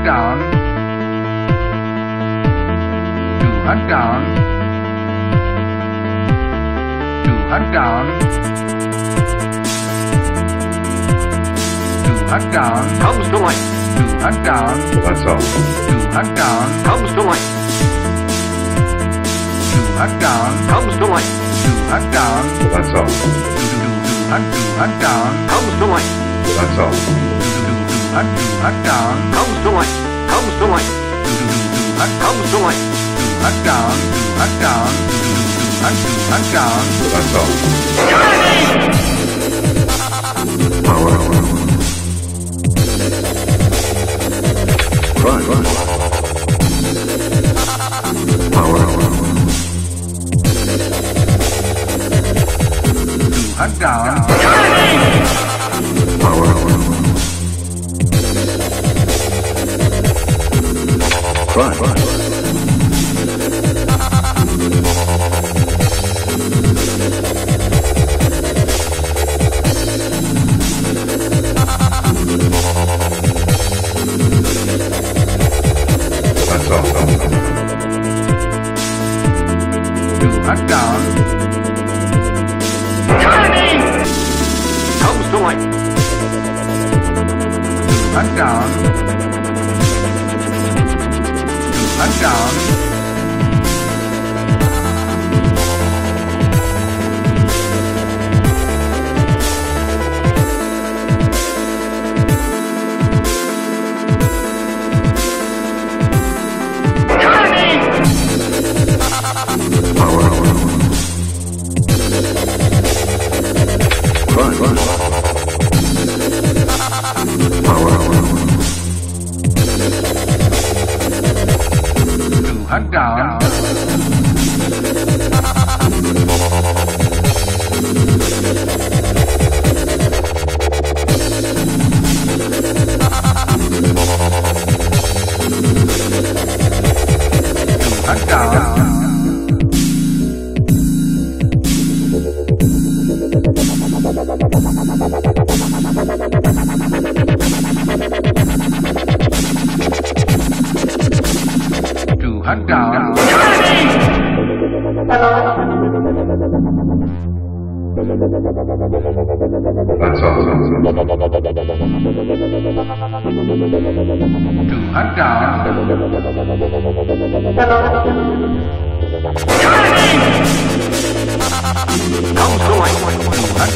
hunt down. To hunt down. To hunt down. To hunt down. Comes to light. To hunt down. That's all. To hunt down. Comes to light. To hunt down. Comes to light. To hunt down. That's all. To to to hunt to hunt down. Comes to light. That's all. Hunt hunt down. Comes to light. Comes to light. Hunt Comes to light. down. Hunt down. Hunt down. That's all. Right, right. Power. Hunt down. Power hour. Right, right. That's all. To hunt down. Comes to light. To hunt down. To Hunt down. Down. Hunt down. That's all. To hunt down. Light.